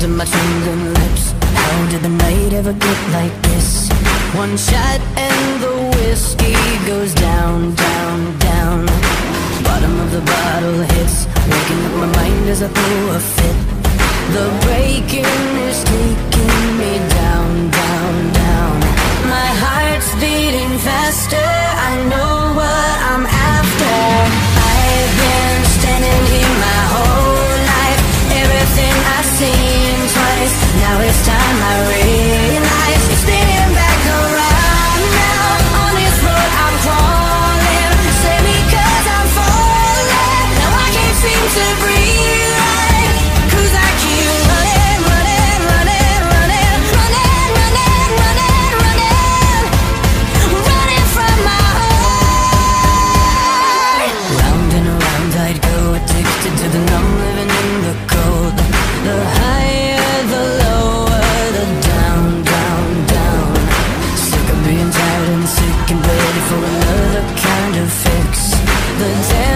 to my trembling lips. How did the night ever get like this? One shot and the whiskey goes down, down, down. Bottom of the bottle hits. Waking up my mind as I throw a fit. The breaking is taking me down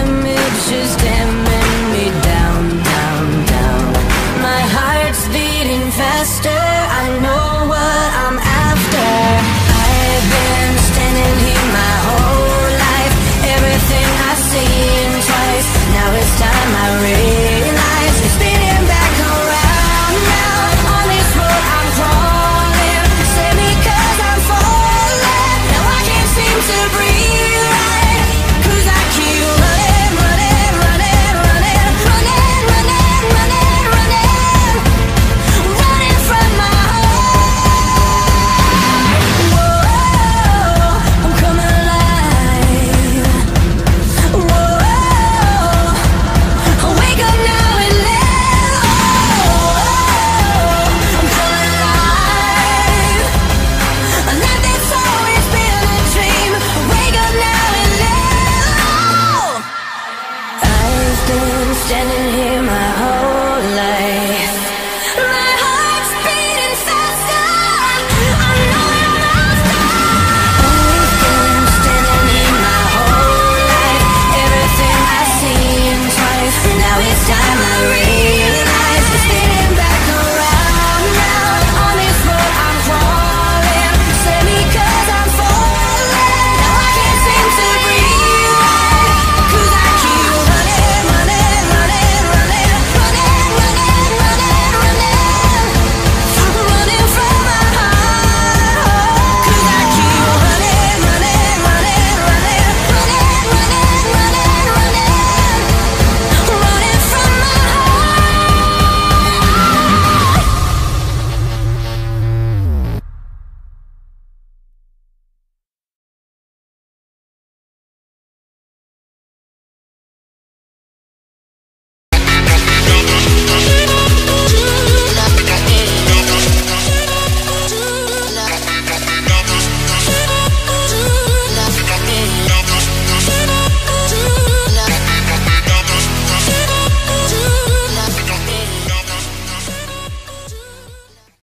images